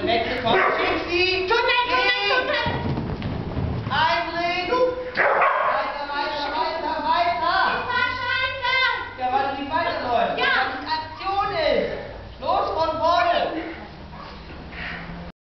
The nächste